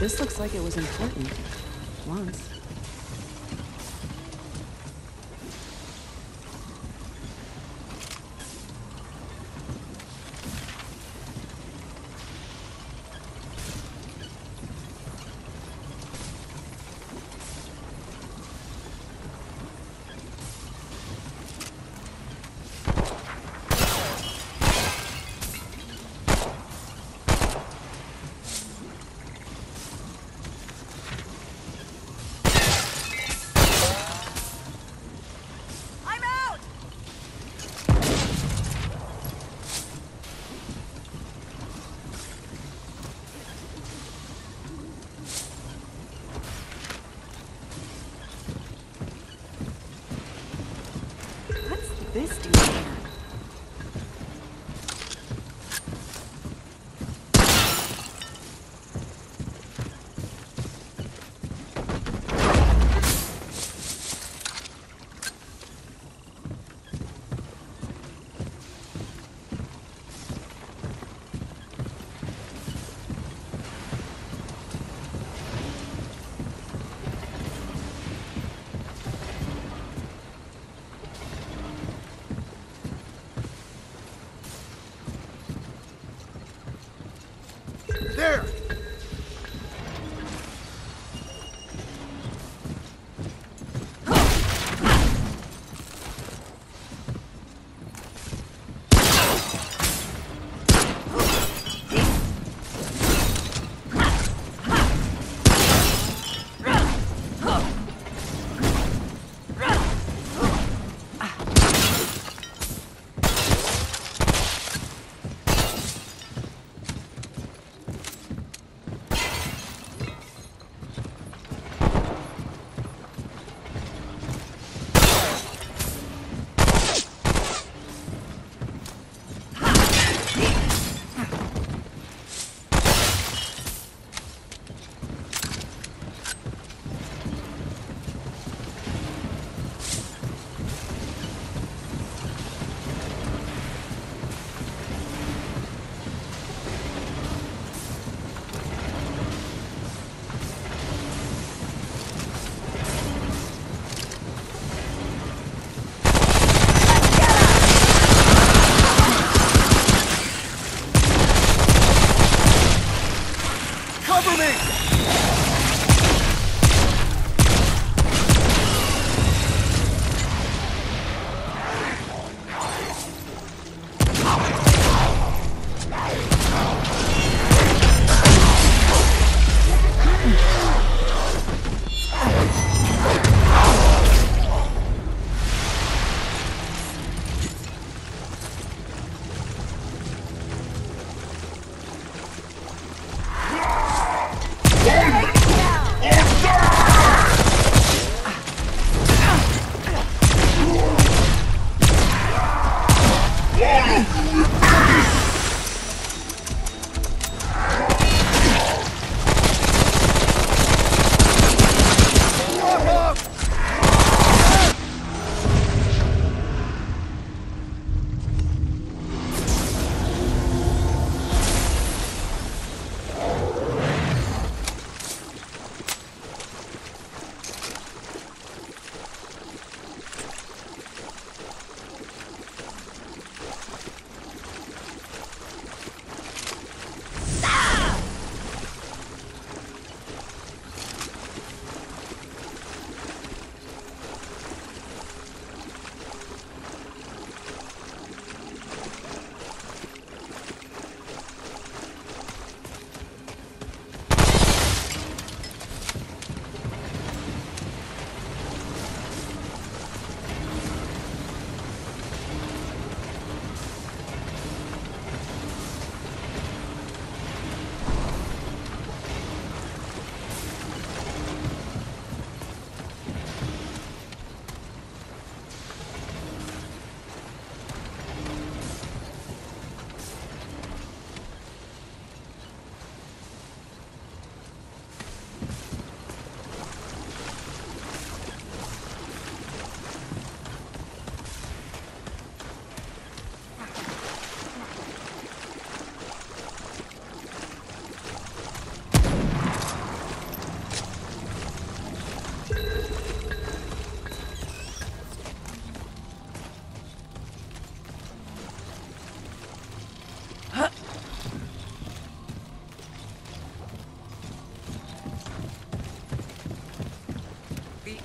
This looks like it was important. Once.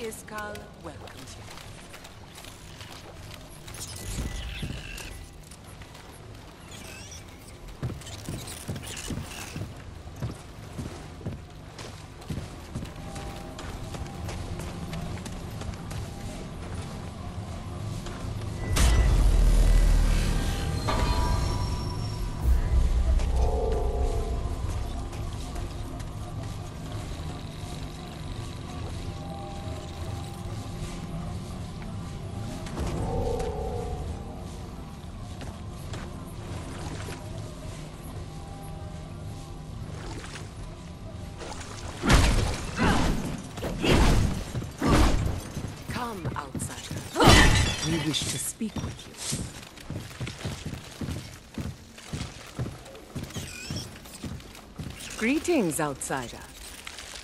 Iskal wish to speak with you. Greetings, outsider.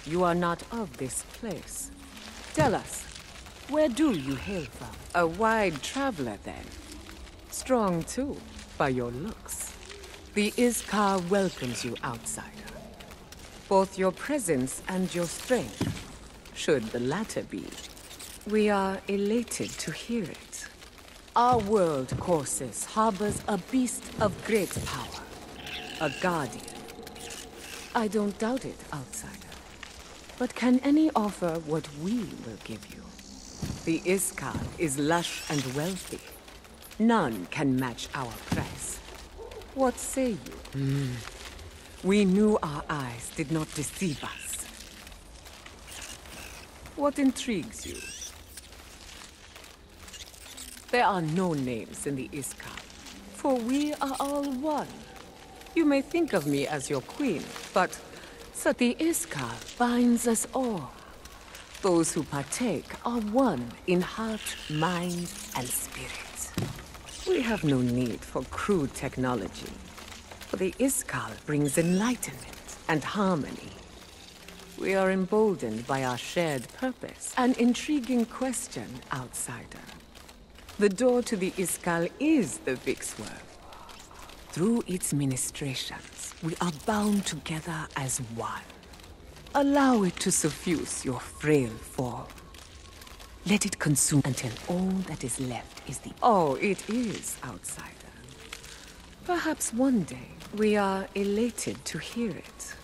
You are not of this place. Tell us, where do you hail from? A wide traveler, then. Strong, too, by your looks. The Iskal welcomes you, outsider. Both your presence and your strength, should the latter be. We are elated to hear it. Our world, Corsus, harbors a beast of great power. A guardian. I don't doubt it, outsider. But can any offer what we will give you? The Iskal is lush and wealthy. None can match our price. What say you? Hmm. We knew our eyes did not deceive us. What intrigues you? There are no names in the Iskal, for we are all one. You may think of me as your queen, but Sati Iskal binds us all. Those who partake are one in heart, mind, and spirit. We have no need for crude technology, for the Iskal brings enlightenment and harmony. We are emboldened by our shared purpose. An intriguing question, outsider. The door to the Iskal is the Vixworth. Through its ministrations, we are bound together as one. Allow it to suffuse your frail form. Let it consume until all that is left is the... Oh, it is, outsider. Perhaps one day we are elated to hear it.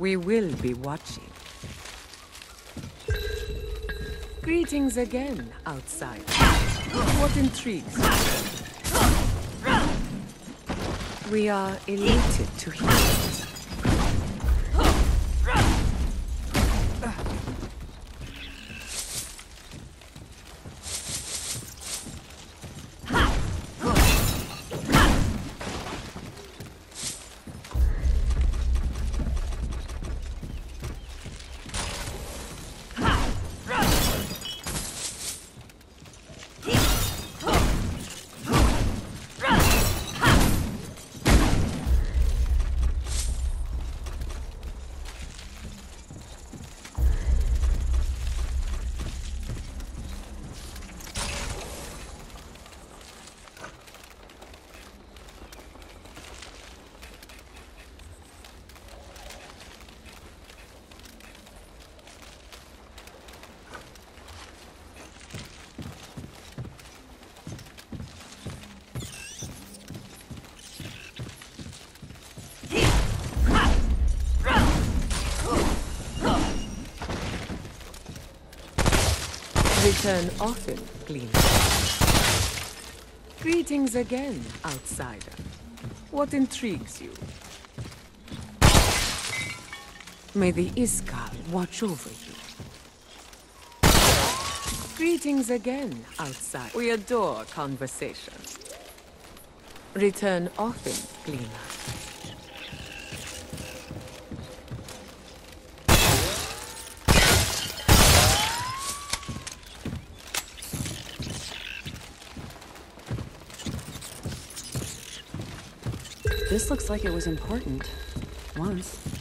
We will be watching. Greetings again, outside. What intrigues? We are elated to hear. Return often, Gleaner. Greetings again, outsider. What intrigues you? May the Iskal watch over you. Greetings again, outside. We adore conversation. Return often, Gleaner. This looks like it was important. Once.